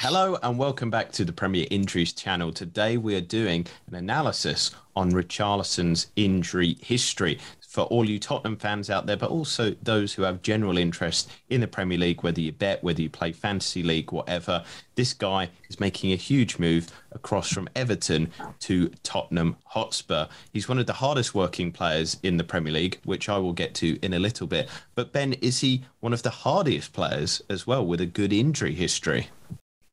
Hello and welcome back to the Premier Injuries channel. Today we are doing an analysis on Richarlison's injury history for all you Tottenham fans out there, but also those who have general interest in the Premier League, whether you bet, whether you play fantasy league, whatever. This guy is making a huge move across from Everton to Tottenham Hotspur. He's one of the hardest working players in the Premier League, which I will get to in a little bit. But Ben, is he one of the hardiest players as well with a good injury history?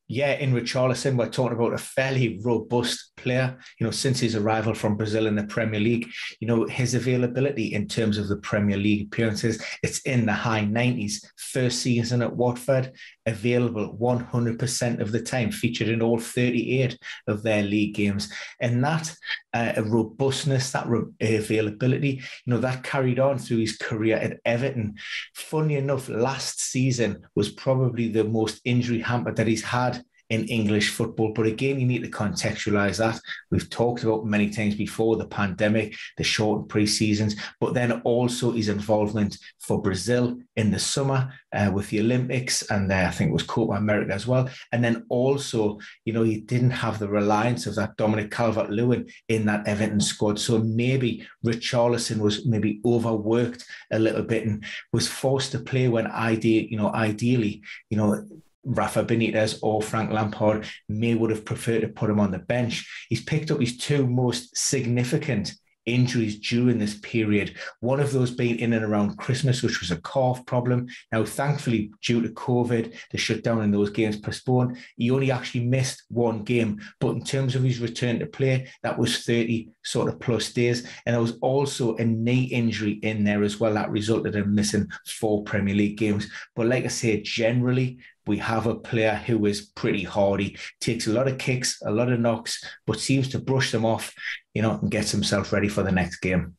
Yeah, in Richarlison, we're talking about a fairly robust player. You know, since his arrival from Brazil in the Premier League, you know, his availability in terms of the Premier League appearances, it's in the high 90s. First season at Watford, available 100% of the time, featured in all 38 of their league games. And that uh, robustness, that re- availability, you know, that carried on through his career at Everton. Funny enough, last season was probably the most injury hampered that he's had in English football. But again, you need to contextualize that. We've talked about many times before the pandemic, the short pre seasons, but then also his involvement for Brazil in the summer uh, with the Olympics, and uh, I think it was Copa America as well. And then also, you know, he didn't have the reliance of that Dominic Calvert Lewin in that Everton squad. So maybe Richarlison was maybe overworked a little bit and was forced to play when ideally, you know, ideally, you know, Rafa Benitez or Frank Lampard may would have preferred to put him on the bench. He's picked up his two most significant injuries during this period. One of those being in and around Christmas, which was a calf problem. Now, thankfully, due to COVID, the shutdown and those games postponed. He only actually missed one game. But in terms of his return to play, that was 30 sort of plus days. And there was also a knee injury in there as well that resulted in missing four Premier League games. But like I say, generally, we have a player who is pretty hardy, takes a lot of kicks, a lot of knocks, but seems to brush them off, you know, and gets himself ready for the next game.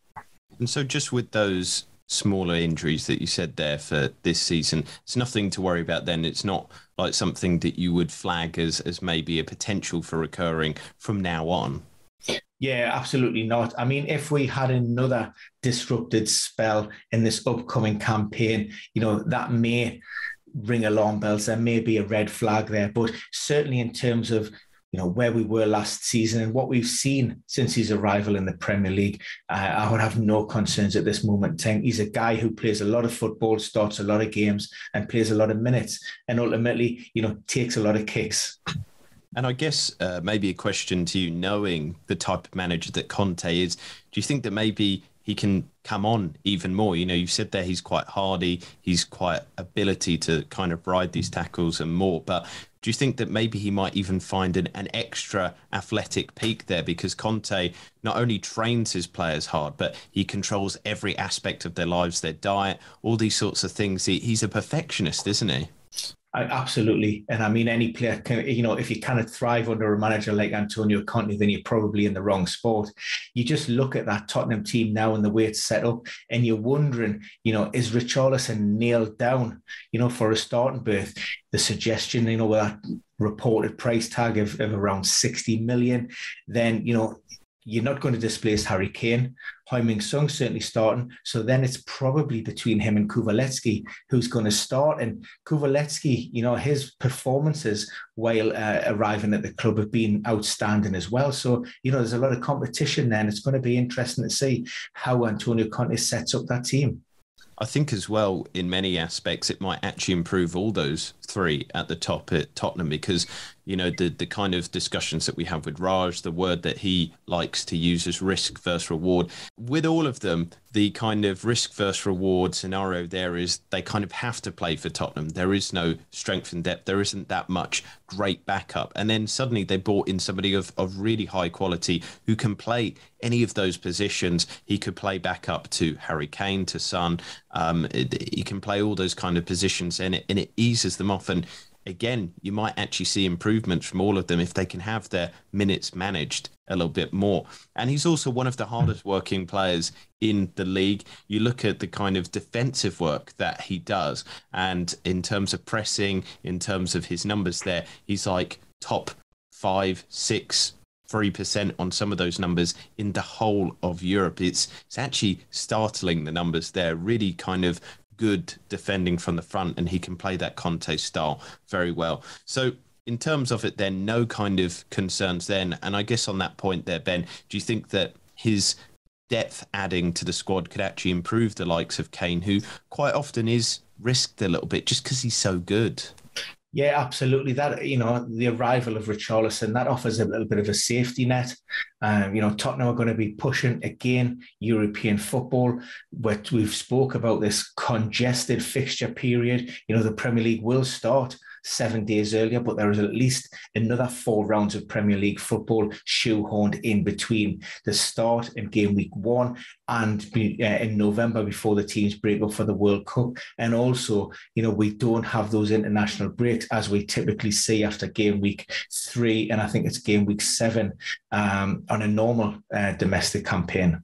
And so, just with those smaller injuries that you said there for this season, it's nothing to worry about. Then it's not like something that you would flag as as maybe a potential for recurring from now on. Yeah, absolutely not. I mean, if we had another disrupted spell in this upcoming campaign, you know, that may ring alarm bells. There may be a red flag there, but certainly in terms of you know where we were last season and what we've seen since his arrival in the Premier League, uh, I would have no concerns at this moment time. He's a guy who plays a lot of football, starts a lot of games, and plays a lot of minutes, and ultimately, you know, takes a lot of kicks. And I guess uh, maybe a question to you, knowing the type of manager that Conte is, do you think that maybe he can come on even more. You know, you've said there he's quite hardy, he's quite ability to kind of ride these tackles and more. But do you think that maybe he might even find an, an extra athletic peak there because Conte not only trains his players hard, but he controls every aspect of their lives, their diet, all these sorts of things. He, he's a perfectionist, isn't he? I, absolutely. And I mean, any player can, you know, if you of thrive under a manager like Antonio Conte, then you're probably in the wrong sport. You just look at that Tottenham team now and the way it's set up, and you're wondering, you know, is Richarlison nailed down, you know, for a starting berth? The suggestion, you know, with that reported price tag of, of around 60 million, then, you know, you're not going to displace Harry Kane. Heung-min Son certainly starting. So then it's probably between him and Kulusevski who's going to start. And Kulusevski, you know, his performances while uh, arriving at the club have been outstanding as well. So, you know, there's a lot of competition there and it's going to be interesting to see how Antonio Conte sets up that team. I think as well, in many aspects, it might actually improve all those three at the top at Tottenham because you know the the kind of discussions that we have with Raj, the word that he likes to use is risk versus reward. With all of them, the kind of risk versus reward scenario there is they kind of have to play for Tottenham. There is no strength and depth. There isn't that much great backup. And then suddenly they brought in somebody of, of really high quality who can play any of those positions. He could play backup to Harry Kane, to Son. Um, he can play all those kind of positions and it, and it eases them off. And again, you might actually see improvements from all of them if they can have their minutes managed a little bit more. And he's also one of the hardest working players in the league. You look at the kind of defensive work that he does, and in terms of pressing, in terms of his numbers there, he's like top five, six, three percent on some of those numbers in the whole of Europe. It's it's actually startling the numbers there. Really kind of good defending from the front, and he can play that Conte style very well. So in terms of it, then no kind of concerns then. And I guess on that point there, Ben, do you think that his depth adding to the squad could actually improve the likes of Kane, who quite often is risked a little bit just because he's so good? Yeah, absolutely. That you know, the arrival of Richarlison that offers a little bit of a safety net. Um, you know, Tottenham are going to be pushing again European football. But we've spoke about this congested fixture period. You know, the Premier League will start seven days earlier, but there is at least another four rounds of Premier League football shoehorned in between the start in game week one and uh, in November before the teams break up for the World Cup. And also, you know, we don't have those international breaks as we typically see after game week three, and I think it's game week seven um, on a normal uh, domestic campaign.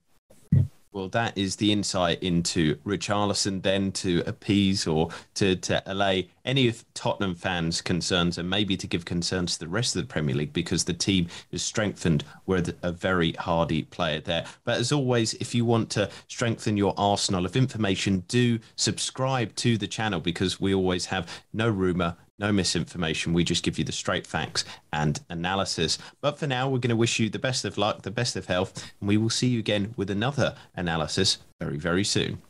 Well, that is the insight into Richarlison then to appease or to, to allay any of Tottenham fans' concerns and maybe to give concerns to the rest of the Premier League because the team is strengthened with a very hardy player there. But as always, if you want to strengthen your arsenal of information, do subscribe to the channel because we always have no rumour, no misinformation. We just give you the straight facts and analysis. But for now, we're going to wish you the best of luck, the best of health, and we will see you again with another analysis very, very soon.